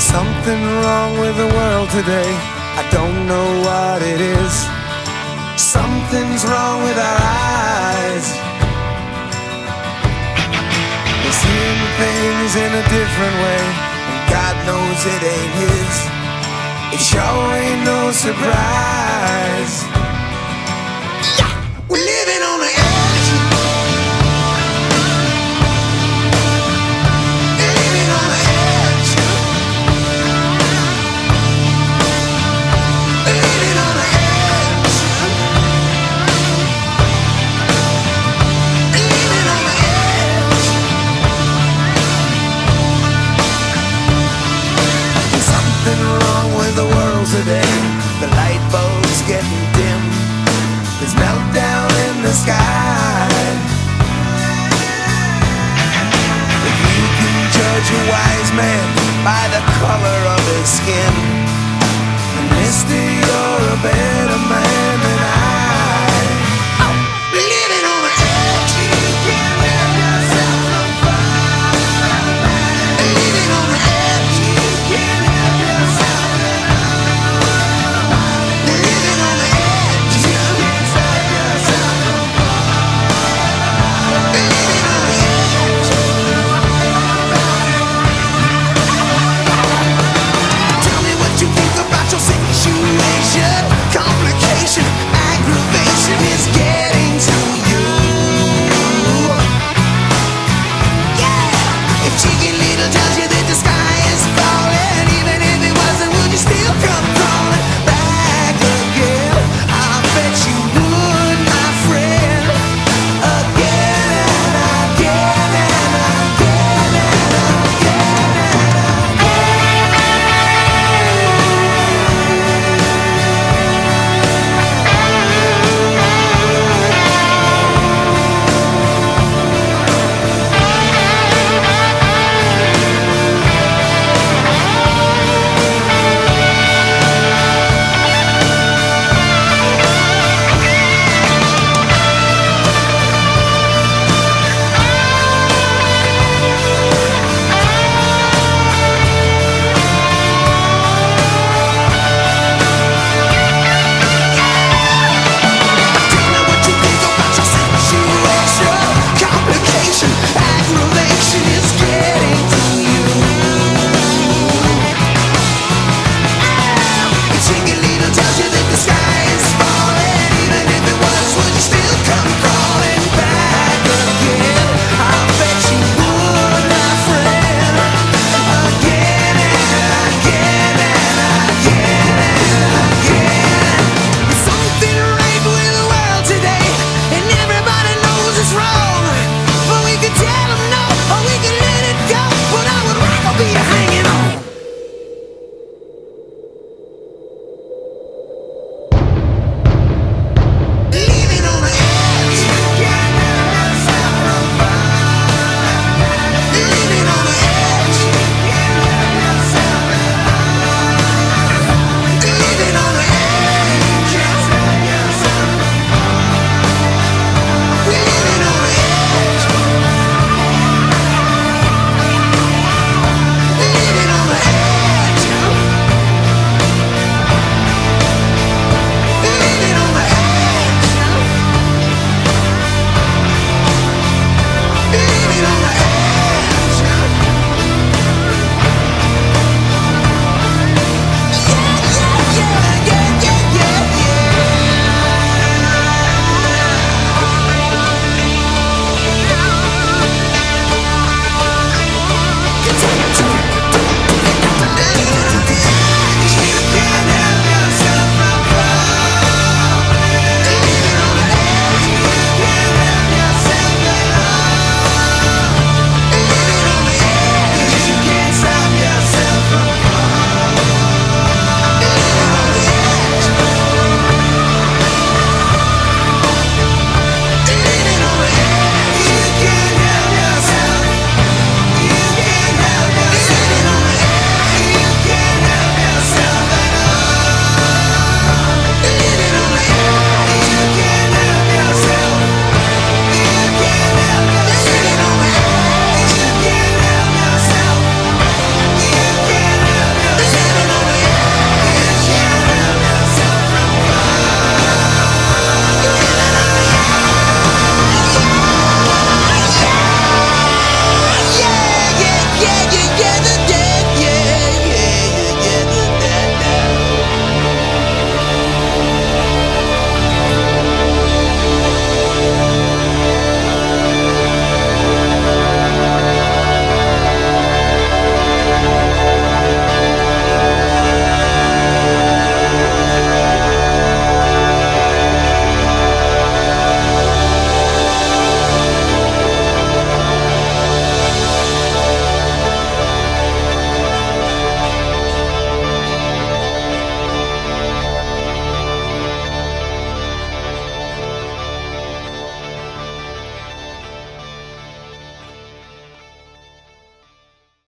something wrong with the world today. I don't know what it is. Something's wrong with our eyes. We're seeing things in a different way, and God knows it ain't His. It sure ain't no surprise. Yeah, We're living on the the world today. The light bulb's getting dim. There's meltdown in the sky. If you can judge a wise man by the color of his skin,